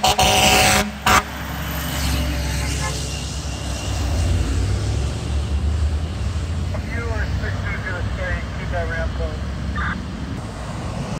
Keep that ramp closed.